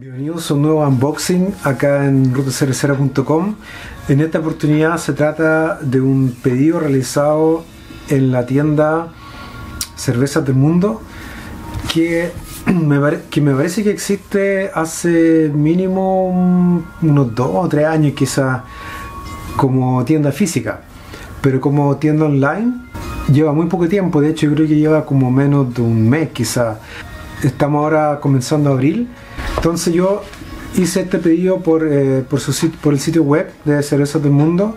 Bienvenidos a un nuevo unboxing acá en rutacervecera.com. En esta oportunidad se trata de un pedido realizado en la tienda Cervezas del Mundo que me, que me parece que existe hace mínimo unos dos o tres años quizás como tienda física, pero como tienda online lleva muy poco tiempo, de hecho yo creo que lleva como menos de un mes quizás. Estamos ahora comenzando abril entonces yo hice este pedido por, eh, por, su, por el sitio web de Cervezas del Mundo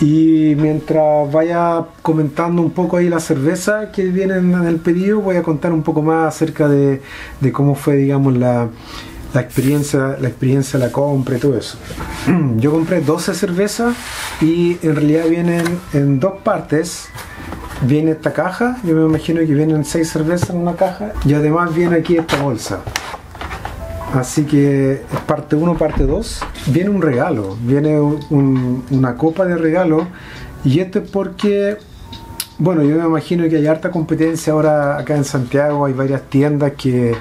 y mientras vaya comentando un poco ahí la cerveza que vienen en el pedido, voy a contar un poco más acerca de, cómo fue, digamos, la, experiencia, la experiencia de la compra y todo eso. Yo compré 12 cervezas y en realidad vienen en dos partes. Viene esta caja, yo me imagino que vienen 6 cervezas en una caja y además viene aquí esta bolsa. Así que parte 1, parte 2. Viene un regalo, viene una copa de regalo. Y esto es porque, bueno, yo me imagino que hay harta competencia ahora acá en Santiago. Hay varias tiendas que,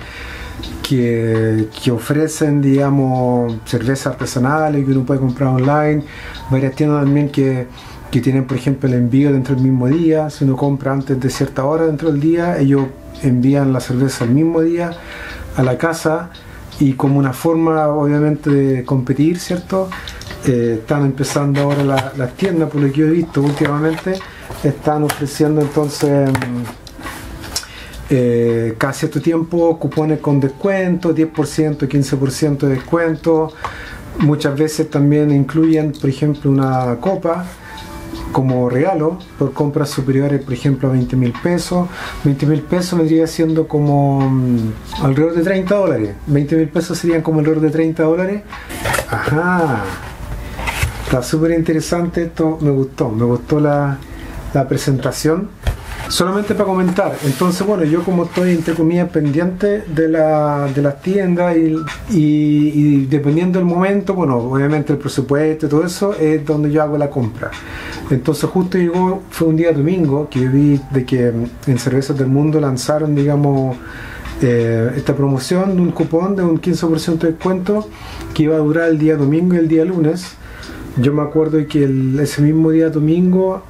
que, ofrecen, digamos, cervezas artesanales que uno puede comprar online. Varias tiendas también que, que tienen, por ejemplo, el envío dentro del mismo día. Si uno compra antes de cierta hora dentro del día, ellos envían la cerveza el mismo día a la casa y como una forma obviamente de competir, ¿cierto? Eh, están empezando ahora las tiendas, por lo que yo he visto últimamente, están ofreciendo entonces eh, cada cierto tiempo cupones con descuento, 10%, 15% de descuento. Muchas veces también incluyen, por ejemplo, una copa como regalo por compras superiores, por ejemplo, a 20 mil pesos. 20 mil pesos vendría siendo como mm, alrededor de 30 dólares. 20 mil pesos serían como alrededor de 30 dólares. Ajá. Está súper interesante esto, me gustó, me gustó la, la presentación. Solamente para comentar, entonces bueno, yo como estoy entre comillas pendiente de, la, de las tiendas y, y, dependiendo del momento, bueno, obviamente el presupuesto y todo eso es donde yo hago la compra. Entonces justo llegó, fue un día domingo que vi de que en Cervezas del Mundo lanzaron, digamos, eh, esta promoción de un cupón de un 15% de descuento que iba a durar el día domingo y el día lunes. Yo me acuerdo que ese mismo día domingo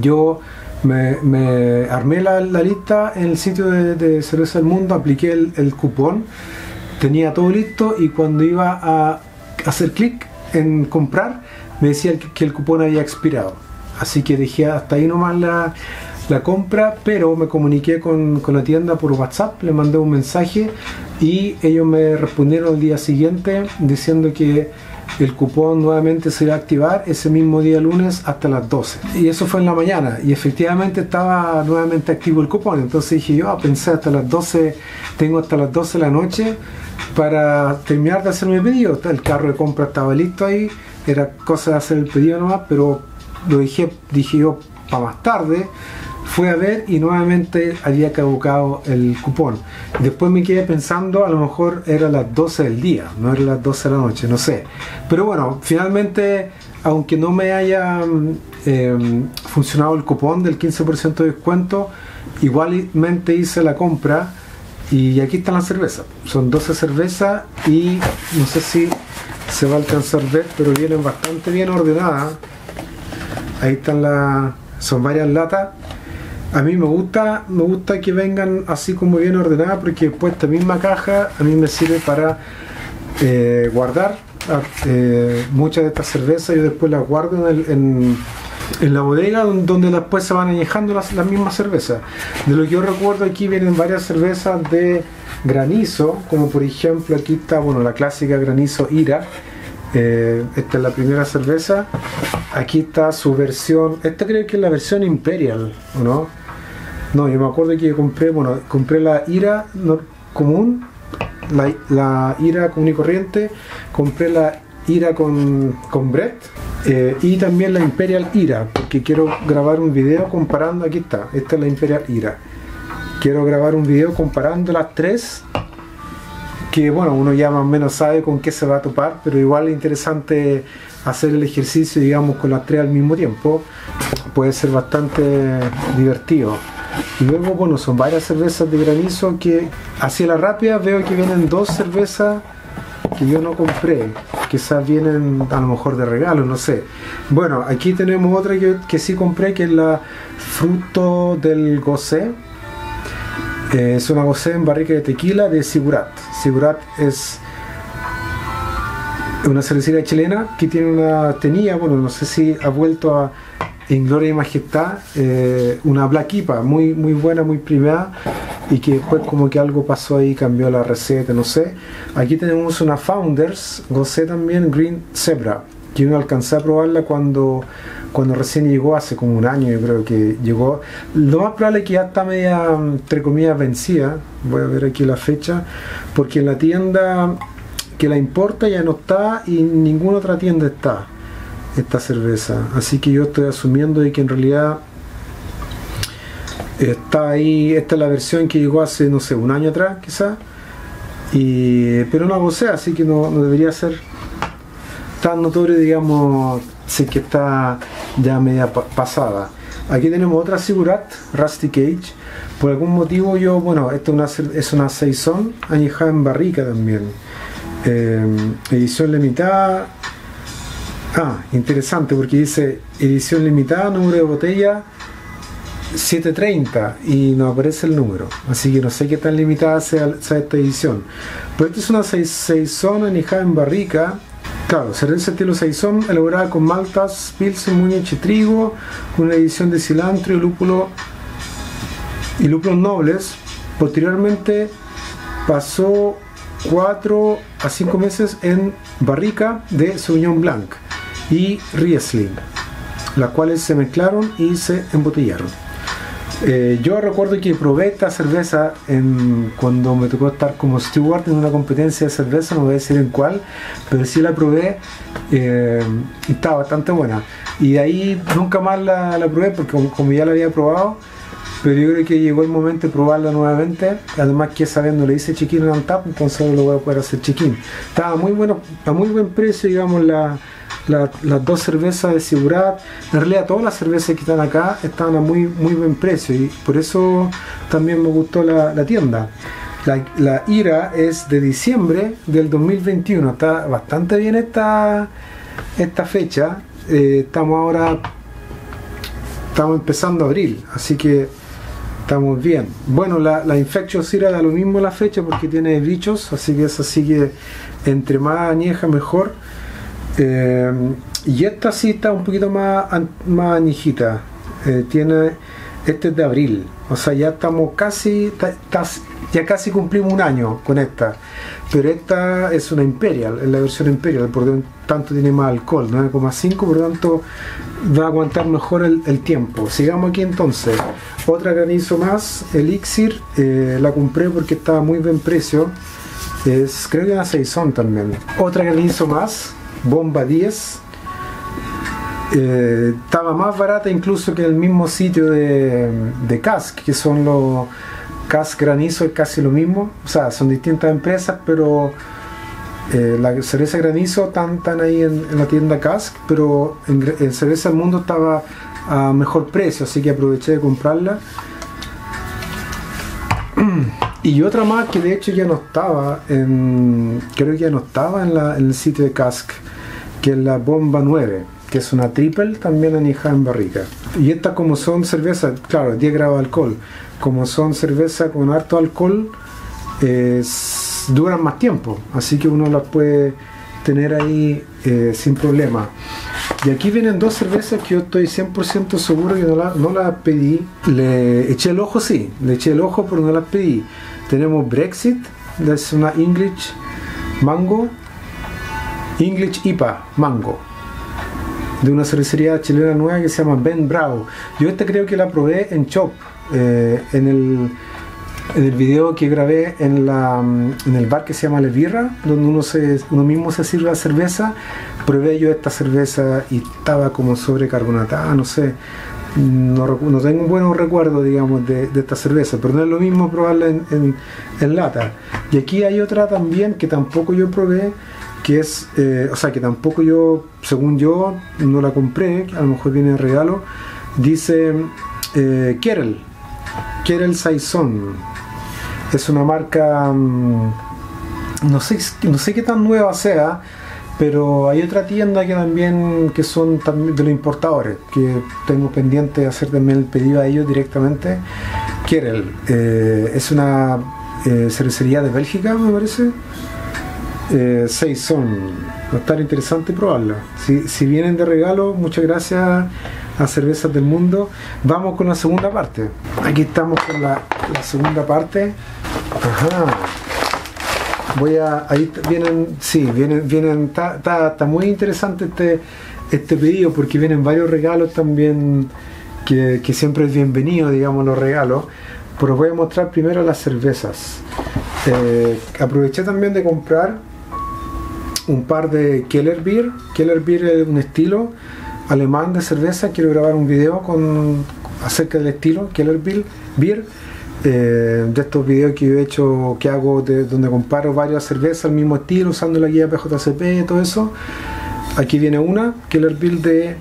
yo me, armé la, lista en el sitio de, Cerveza del Mundo, apliqué el, cupón, tenía todo listo y cuando iba a hacer clic en comprar, me decía que el cupón había expirado. Así que dejé hasta ahí nomás la, compra, pero me comuniqué con, la tienda por WhatsApp, le mandé un mensaje y ellos me respondieron el día siguiente diciendo que el cupón nuevamente se iba a activar ese mismo día lunes hasta las 12. Y eso fue en la mañana y efectivamente estaba nuevamente activo el cupón. Entonces dije yo, ah, pensé hasta las 12, tengo hasta las 12 de la noche para terminar de hacer mi pedido. El carro de compra estaba listo ahí, era cosa de hacer el pedido nomás, pero lo dije, dije yo para más tarde fue a ver y nuevamente había caducado el cupón. Después me quedé pensando, a lo mejor era las 12 del día, no era las 12 de la noche, no sé. Pero bueno, finalmente, aunque no me haya em, funcionado el cupón del 15% de descuento, igualmente hice la compra y aquí están las cervezas. Son 12 cervezas y no sé si se va a alcanzar a ver, pero vienen bastante bien ordenadas. Ahí están las, son varias latas a mí me gusta, me gusta que vengan así como bien ordenadas porque después esta misma caja a mí me sirve para eh, guardar ah, eh, muchas de estas cervezas y después las guardo en, la bodega donde después se van añejando las, mismas cervezas. De lo que yo recuerdo aquí vienen varias cervezas de granizo, como por ejemplo aquí está bueno la clásica granizo Ira. Eh, esta es la primera cerveza. Aquí está su versión. Esta creo que es la versión Imperial, ¿no? No, yo me acuerdo que compré, bueno, compré la ira común, la, ira común y corriente, compré la ira con, con Brett eh, y también la Imperial Ira, porque quiero grabar un video comparando, aquí está, esta es la Imperial Ira. Quiero grabar un video comparando las tres, que bueno, uno ya más o menos sabe con qué se va a topar, pero igual es interesante hacer el ejercicio, digamos, con las tres al mismo tiempo. Puede ser bastante divertido. Luego, bueno, son varias cervezas de granizo que hacia la rápida veo que vienen dos cervezas que yo no compré. Quizás vienen a lo mejor de regalo, no sé. Bueno, aquí tenemos otra que, que sí compré, que es la Fruto del Gosé. Eh, es una Gosé en barrica de tequila de Sigurat. Sigurat es una cervecería chilena que tiene una tenía, bueno, no sé si ha vuelto a en Gloria y Majestad, eh, una Black muy, muy buena, muy primera y que después como que algo pasó ahí, cambió la receta, no sé. Aquí tenemos una Founders, gocé también Green Zebra, que yo no alcancé a probarla cuando, cuando recién llegó, hace como un año yo creo que llegó. Lo más probable es que ya está media, entre comillas, vencida, voy a ver aquí la fecha, porque en la tienda que la importa ya no está y ninguna otra tienda está esta cerveza. Así que yo estoy asumiendo de que en realidad está ahí, esta es la versión que llegó hace, no sé, un año atrás quizás. Pero no gocé, así que no, debería ser tan notorio, digamos, si que está ya media pasada. Aquí tenemos otra Sigurat, Rusty Cage. Por algún motivo yo, bueno, esto es una, es una Saison añejada en barrica también. Eh, edición limitada. Ah, interesante porque dice edición limitada, número de botella 730 y no aparece el número. Así que no sé qué tan limitada sea, esta edición. Pero esta es una Saison anijada en barrica. Claro, cerveza estilo Saison elaborada con maltas, pilsen, muñeche trigo, una edición de cilantro y lúpulo y lúpulos nobles. Posteriormente pasó 4 a 5 meses en barrica de Sauvignon Blanc y Riesling, las cuales se mezclaron y se embotellaron. Eh, yo recuerdo que probé esta cerveza en, cuando me tocó estar como steward en una competencia de cerveza, no voy a decir en cuál, pero sí la probé eh, y estaba bastante buena. Y de ahí nunca más la, probé porque como, ya la había probado, pero yo creo que llegó el momento de probarla nuevamente. Además que sabiendo le hice chiquín en tap, entonces lo voy a poder hacer chiquín. Estaba muy bueno, a muy buen precio, digamos, la, las dos cervezas de Sigurat, en realidad todas las cervezas que están acá están a muy, muy buen precio y por eso también me gustó la, tienda. La, IRA es de diciembre del 2021, está bastante bien esta, esta fecha, eh, estamos ahora, estamos empezando abril, así que estamos bien. Bueno, la, la Infectious IRA da lo mismo la fecha porque tiene bichos, así que esa sigue entre más añeja mejor eh, y esta está un poquito más, más añejita. Eh, tiene, este es de abril. O sea, ya estamos casi, ya casi cumplimos un año con esta. Pero esta es una Imperial, es la versión Imperial, por tanto tiene más alcohol, 9,5, por lo tanto va a aguantar mejor el, tiempo. Sigamos aquí entonces. Otra granizo más, Elixir, eh, la compré porque estaba muy buen precio. Es, creo que una Saison también. Otra granizo más, Bomba 10. Eh, estaba más barata incluso que el mismo sitio de, de Cask, que son los Cask Granizo, es casi lo mismo. O sea, son distintas empresas, pero eh, la cerveza Granizo están, ahí en, la tienda Cask, pero en, Cerveza del Mundo estaba a mejor precio, así que aproveché de comprarla. Y otra más que de hecho ya no estaba, en, creo que ya no estaba en, en el sitio de Cask que es la Bomba 9, que es una triple también añejada en barrica. Y estas como son cervezas, claro, 10 grados de alcohol, como son cervezas con harto alcohol, duran más tiempo, así que uno las puede tener ahí eh, sin problema. Y aquí vienen dos cervezas que yo estoy 100% seguro que no las no la pedí. Le eché el ojo, sí, le eché el ojo, pero no las pedí. Tenemos Brexit, es una English Mango English IPA Mango de una cervecería chilena nueva que se llama Ben Bravo. Yo esta creo que la probé en Chop, eh, en, el, en el video que grabé en, la, en el bar que se llama Birra, donde uno, se, uno mismo se sirve la cerveza. Probé yo esta cerveza y estaba como sobrecarbonatada, no sé. No, no tengo un buen recuerdo, digamos, de, esta cerveza, pero no es lo mismo probarla en, en lata. Y aquí hay otra también que tampoco yo probé, que es, eh, o sea, que tampoco yo, según yo, no la compré, a lo mejor viene de regalo, dice eh, Kerel, quiere el Saison. Es una marca, mm, no sé, no sé qué tan nueva sea, pero hay otra tienda que también que son de los importadores, que tengo pendiente de hacer también el pedido a ellos directamente. Kierel, eh, es una eh, cervecería de Bélgica, me parece. Eh, Saison, va a estar interesante probarla. Si, si vienen de regalo, muchas gracias a Cervezas del Mundo. Vamos con la segunda parte. Aquí estamos con la, segunda parte. Ajá. Voy a. Ahí vienen. Sí, vienen. vienen Está muy interesante este, este pedido porque vienen varios regalos también. Que, que siempre es bienvenido, digamos, los regalos. Pero voy a mostrar primero las cervezas. Eh, aproveché también de comprar un par de Keller Beer. Keller Beer es un estilo alemán de cerveza. Quiero grabar un video con, acerca del estilo Keller Beer. Eh, de estos videos que he hecho, que hago, de, donde comparo varias cervezas al mismo estilo, usando la guía PJCP y todo eso. Aquí viene una, Keller Beer de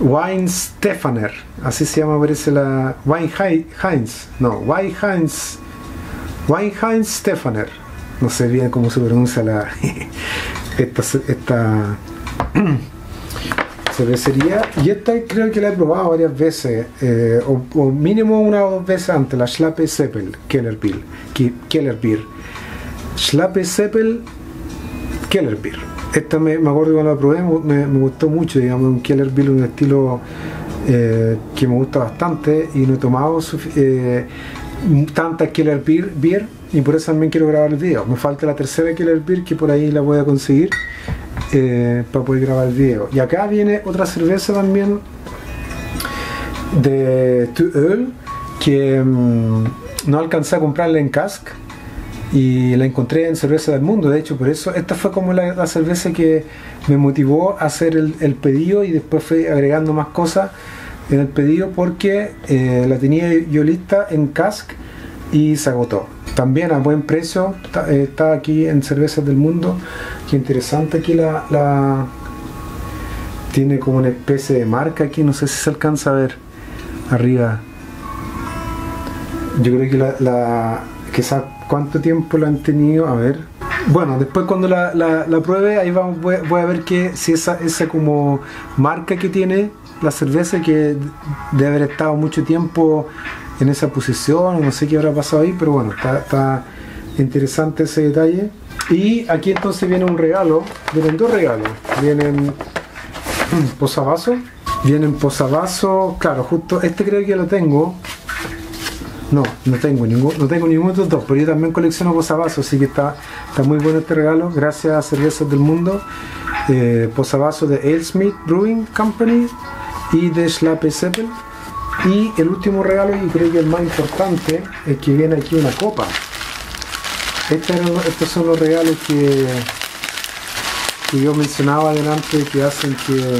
Wine Stefaner, así se llama, parece la Wine Heinz, no, Wine Heinz, Wine Heinz Stefaner, no sé bien cómo se pronuncia la esta, esta cervecería y esta creo que la he probado varias veces eh, o, mínimo una o dos veces antes la Schlappe Seppel Keller Beer Keller Beer. Schlappe Seppel Keller Beer. Esta me, me acuerdo cuando la probé me, me, gustó mucho digamos un Keller Beer un estilo eh, que me gusta bastante y no he tomado eh, tanta Keller Beer, Beer y por eso también quiero grabar el video. Me falta la tercera Keller Beer que por ahí la voy a conseguir eh, para poder grabar el video. Y acá viene otra cerveza también de Tuel que mm, no alcancé a comprarla en cask y la encontré en Cerveza del Mundo. De hecho, por eso esta fue como la, cerveza que me motivó a hacer el, pedido y después fui agregando más cosas en el pedido porque eh, la tenía yo lista en cask y se agotó también a buen precio está, aquí en Cervezas del Mundo qué interesante aquí la, tiene como una especie de marca aquí no sé si se alcanza a ver arriba yo creo que la, la quizás cuánto tiempo la han tenido a ver bueno después cuando la, la, pruebe ahí vamos voy, a ver que si esa, esa como marca que tiene la cerveza que debe haber estado mucho tiempo en esa posición, no sé qué habrá pasado ahí, pero bueno, está, interesante ese detalle. Y aquí entonces viene un regalo, vienen dos regalos, vienen posavasos, vienen posavasos, claro, justo este creo que lo tengo, no, no tengo ningún, no tengo ninguno de los dos, pero yo también colecciono posavasos, así que está, está muy bueno este regalo, gracias a Cervezas del Mundo, eh, posavasos de Alesmith Brewing Company y de Schlappe Seppel y el último regalo, y creo que el más importante, es que viene aquí una copa. Estos son los regalos que, que yo mencionaba adelante que hacen que,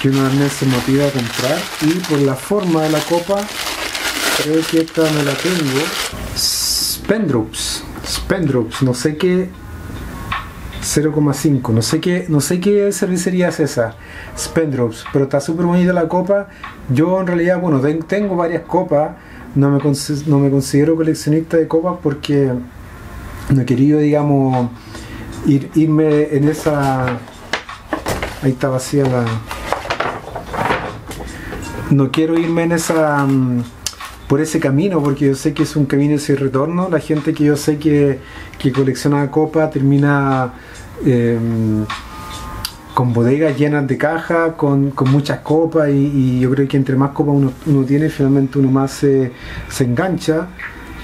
que uno se motiva a comprar. Y por la forma de la copa, creo que esta me la tengo. Spendrups. Spendrups, no sé qué 0,5 no sé qué no sé qué cervecería es esa Spendrops pero está súper bonita la copa yo en realidad bueno tengo varias copas no me, no me considero coleccionista de copas porque no he querido digamos ir, irme en esa ahí está vacía la no quiero irme en esa mm, por ese camino porque yo sé que es un camino sin retorno. La gente que yo sé que, que colecciona copa termina Em, con bodegas llenas de cajas, con, muchas copas y, yo creo que entre más copas uno, tiene, finalmente uno más se, engancha.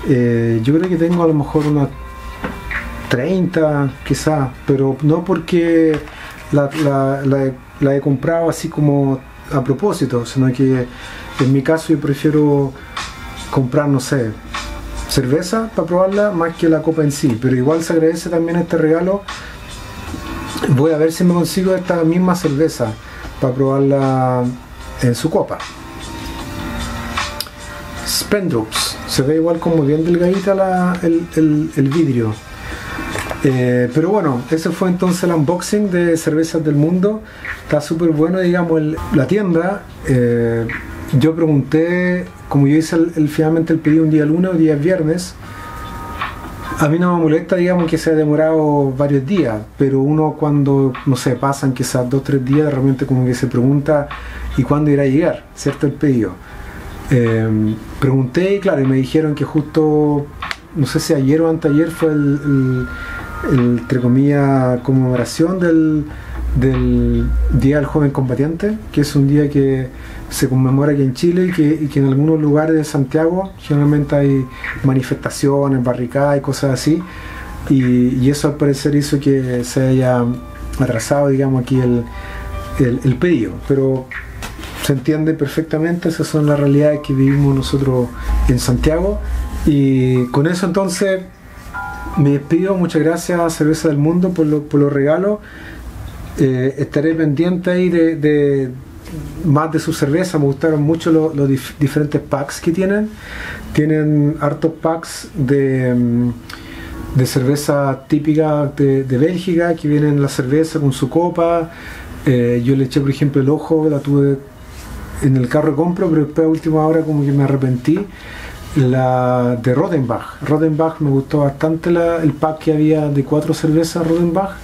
Eh, yo creo que tengo a lo mejor unas 30 quizás, pero no porque la, la, he comprado así como a propósito, sino que en mi caso yo prefiero comprar, no sé, cerveza para probarla más que la copa en sí, pero igual se agradece también este regalo Voy a ver si me consigo esta misma cerveza para probarla en su copa. Spendrups. Se ve igual como bien delgadita el, vidrio. Eh, pero bueno, ese fue entonces el unboxing de Cervezas del Mundo. Está súper bueno, digamos, la tienda. Eh, yo pregunté, como yo hice el, finalmente el pedido un día lunes o día viernes, a mí no me molesta, digamos, que se ha demorado varios días, pero uno cuando, no sé, pasan quizás dos o tres días, realmente como que se pregunta, ¿y cuándo irá a llegar, cierto, el pedido? Em, pregunté y claro, y me dijeron que justo, no sé si ayer o anteayer fue el, entre comillas, conmemoración del, del Día del Joven Combatiente, que es un día que se conmemora aquí en Chile y que, en algunos lugares de Santiago generalmente hay manifestaciones, barricadas y cosas así. Y, eso al parecer hizo que se haya atrasado, digamos, aquí el, el, pedido. Pero se entiende perfectamente, esas son las realidades que vivimos nosotros en Santiago. Y con eso entonces me despido, muchas gracias a Cerveza del Mundo por, los regalos. Eh, estaré pendiente ahí de, más de su cerveza, me gustaron mucho los, diferentes packs que tienen. Tienen hartos packs de, mm, de cerveza típica de, Bélgica, que vienen la cerveza con su copa. Eh, yo le eché, por ejemplo, el ojo, la tuve en el carro de compro, pero después a última hora como que me arrepentí. La de Rodenbach. Rodenbach me gustó bastante el pack que había de cuatro cervezas Rodenbach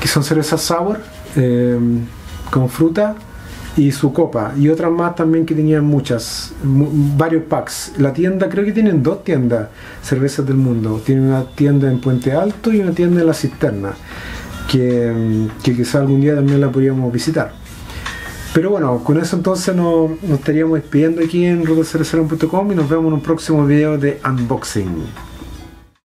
que son cervezas sour eh, con fruta y su copa y otras más también que tenían muchas varios packs. La tienda creo que tienen dos tiendas cervezas del mundo. Tienen una tienda en Puente Alto y una tienda en la cisterna que, que quizá algún día también la podríamos visitar pero bueno, con eso entonces nos, estaríamos despidiendo aquí en rutocervecero.com y nos vemos en un próximo video de unboxing.